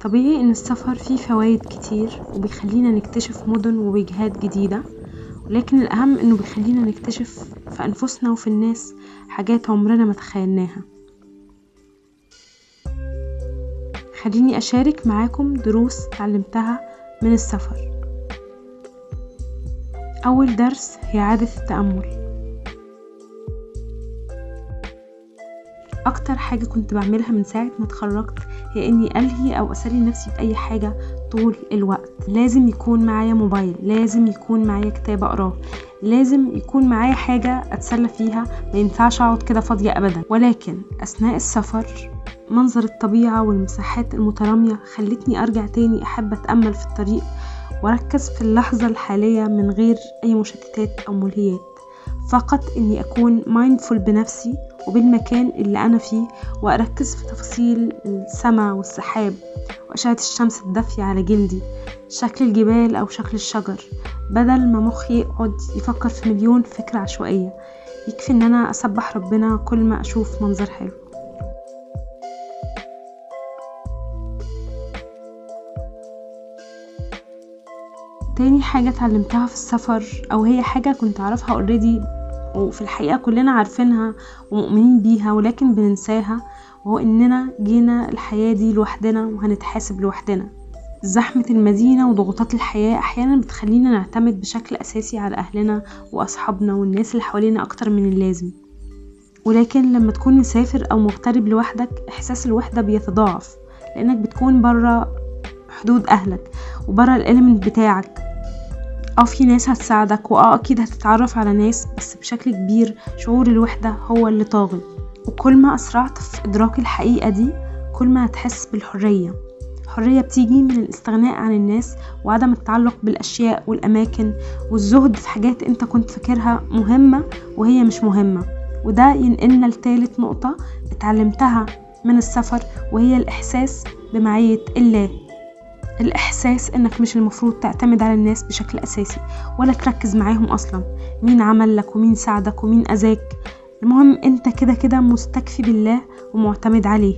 طبيعي إن السفر فيه فوائد كتير وبيخلينا نكتشف مدن ووجهات جديدة ولكن الأهم إنه بيخلينا نكتشف في أنفسنا وفي الناس حاجات عمرنا ما تخيلناها. خليني أشارك معاكم دروس اتعلمتها من السفر. أول درس هي عادة التأمل. أكتر حاجة كنت بعملها من ساعة ما اتخرجت هي إني ألهي أو أسلي نفسي بأي حاجة طول الوقت. لازم يكون معايا موبايل لازم يكون معايا كتاب أقراه لازم يكون معايا حاجة أتسلى فيها. ما ينفعش أقعد كده فاضية أبدا. ولكن أثناء السفر منظر الطبيعة والمساحات المترامية خلتني أرجع تاني أحب أتأمل في الطريق وأركز في اللحظة الحالية من غير أي مشتتات أو ملهيات. فقط إني أكون مايندفول بنفسي وبالمكان اللي أنا فيه وأركز في تفاصيل السماء والسحاب وأشعة الشمس الدافية على جلدي شكل الجبال أو شكل الشجر بدل ما مخي يقعد يفكر في مليون فكرة عشوائية. يكفي إن أنا أسبح ربنا كل ما أشوف منظر حلو. تاني حاجة اتعلمتها في السفر أو هي حاجة كنت أعرفها اوريدي وفي الحقيقة كلنا عارفينها ومؤمنين بيها ولكن بننساها وهو إننا جينا الحياة دي لوحدنا وهنتحاسب لوحدنا. زحمة المدينة وضغوطات الحياة أحيانا بتخلينا نعتمد بشكل أساسي على أهلنا وأصحابنا والناس اللي حوالينا أكتر من اللازم. ولكن لما تكون مسافر أو مغترب لوحدك إحساس الوحدة بيتضاعف لأنك بتكون برا حدود أهلك وبرا الإلمنت بتاعك. آه في ناس هتساعدك وآه أكيد هتتعرف على ناس بس بشكل كبير شعور الوحدة هو اللي طاغي. وكل ما أسرعت في إدراك الحقيقة دي كل ما هتحس بالحرية. الحرية بتيجي من الاستغناء عن الناس وعدم التعلق بالأشياء والأماكن والزهد في حاجات أنت كنت فاكرها مهمة وهي مش مهمة. وده ينقلنا لتالت نقطة اتعلمتها من السفر وهي الإحساس بمعية الله. الإحساس إنك مش المفروض تعتمد على الناس بشكل أساسي ولا تركز معاهم أصلا. مين عمل لك ومين ساعدك ومين أذاك؟ المهم أنت كده كده مستكفي بالله ومعتمد عليه.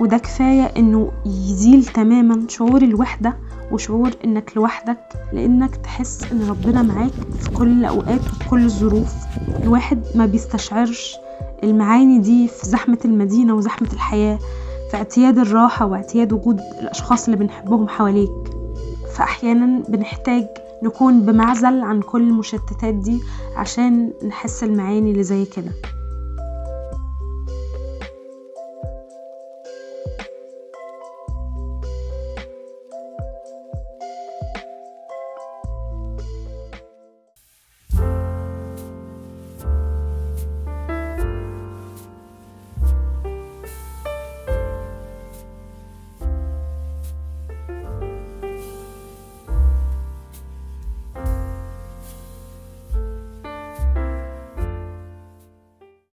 وده كفاية إنه يزيل تماما شعور الوحدة وشعور إنك لوحدك لإنك تحس إن ربنا معاك في كل الأوقات وفي كل الظروف الواحد ما بيستشعرش المعاني دي في زحمة المدينة وزحمة الحياة. في اعتياد الراحة واعتياد وجود الأشخاص اللي بنحبهم حواليك. فأحيانا بنحتاج نكون بمعزل عن كل المشتتات دي عشان نحس المعاني اللي زي كده.